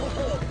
Oh,